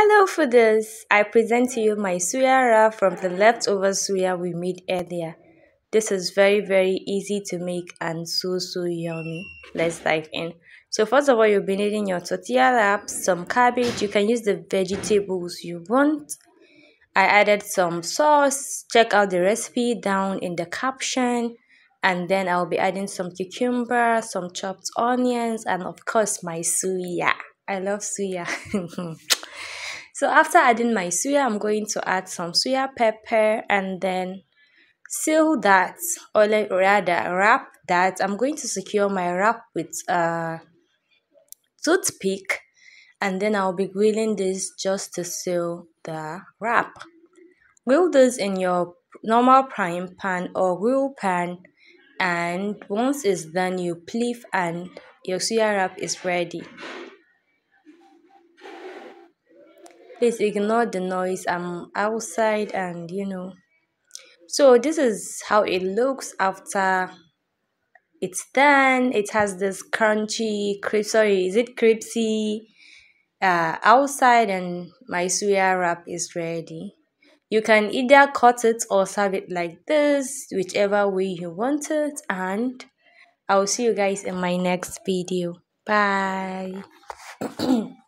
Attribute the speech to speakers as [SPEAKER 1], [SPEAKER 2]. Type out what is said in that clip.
[SPEAKER 1] Hello fooders! I present to you my suya wrap from the leftover suya we made earlier. This is very very easy to make and so so yummy. Let's dive in. So first of all you'll be needing your tortilla wraps, some cabbage, you can use the vegetables you want. I added some sauce, check out the recipe down in the caption and then I'll be adding some cucumber, some chopped onions and of course my suya. I love suya. So after adding my suya, I'm going to add some suya pepper and then seal that or rather wrap that. I'm going to secure my wrap with a toothpick and then I'll be grilling this just to seal the wrap. Grill this in your normal frying pan or grill pan and once it's done you flip and your suya wrap is ready. Please ignore the noise. I'm outside and you know. So this is how it looks after it's done it has this crunchy crisp sorry is it crispy uh outside and my suya wrap is ready. You can either cut it or serve it like this whichever way you want it and i'll see you guys in my next video. Bye